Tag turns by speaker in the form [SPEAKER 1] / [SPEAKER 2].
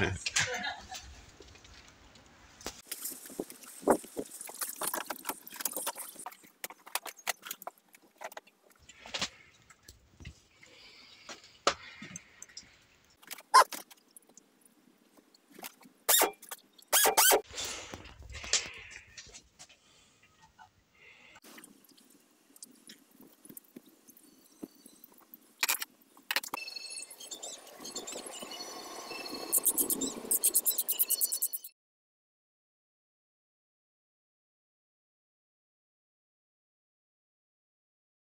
[SPEAKER 1] Yeah.